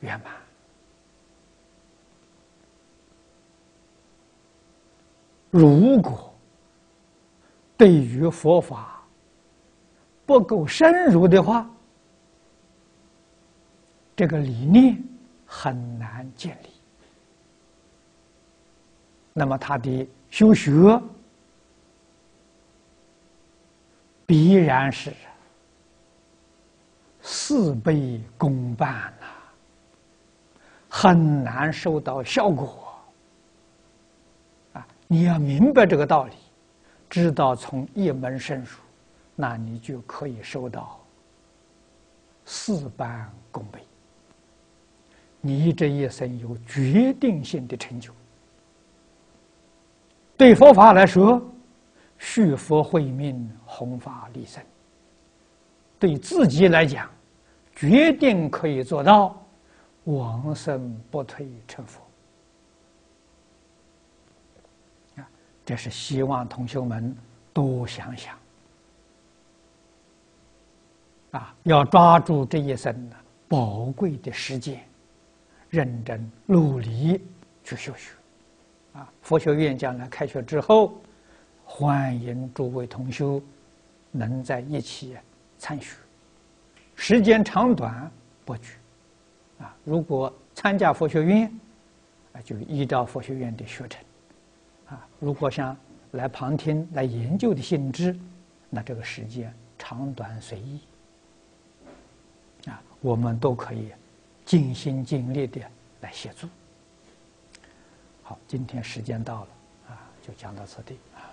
圆满。如果对于佛法不够深入的话，这个理念很难建立。那么他的修学必然是事倍功半呐，很难收到效果。啊你要明白这个道理，知道从一门深入，那你就可以收到事半功倍。你这一生有决定性的成就。对佛法来说，续佛慧命，弘法利生；对自己来讲，决定可以做到往生不退成佛。这是希望同学们多想想，啊，要抓住这一生的宝贵的时间，认真努力去修学，啊，佛学院将来开学之后，欢迎诸位同学能在一起参学，时间长短不拘，啊，如果参加佛学院，啊，就依照佛学院的学程。啊，如果想来旁听、来研究的性质，那这个时间长短随意。啊，我们都可以尽心尽力的来协助。好，今天时间到了，啊，就讲到此地啊。